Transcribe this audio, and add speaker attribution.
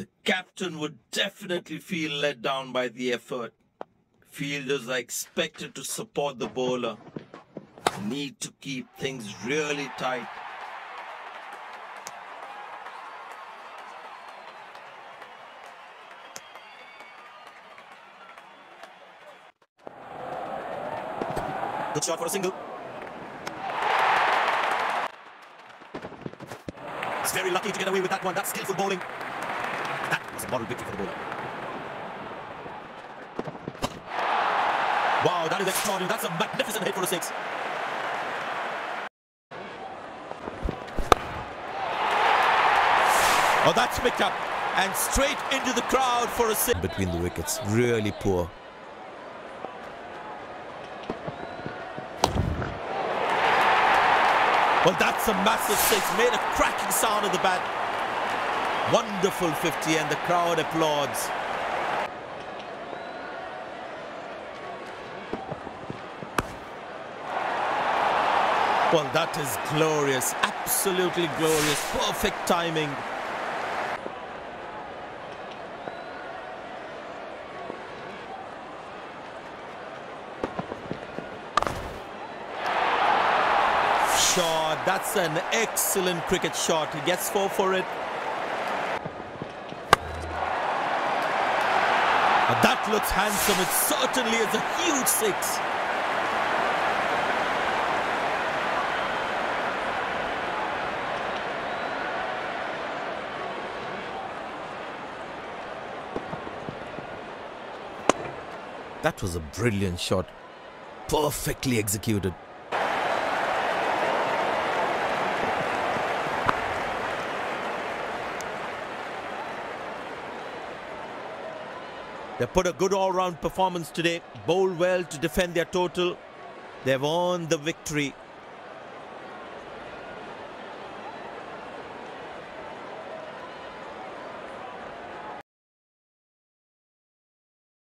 Speaker 1: The captain would definitely feel let down by the effort. Fielders are expected to support the bowler. Need to keep things really tight.
Speaker 2: Good shot for a single. He's very lucky to get away with that one. That's skillful bowling. Was a victory for the bowler. Wow, that is extraordinary. That's a magnificent hit for a six.
Speaker 1: Oh, that's picked up and straight into the crowd for a six. Between the wickets, really poor. Well, that's a massive six. Made a cracking sound of the bat. Wonderful 50 and the crowd applauds. Well, that is glorious. Absolutely glorious. Perfect timing. shot. That's an excellent cricket shot. He gets four for it. But that looks handsome. It certainly is a huge six. That was a brilliant shot. Perfectly executed. They put a good all-round performance today, bowled well to defend their total. They've won the victory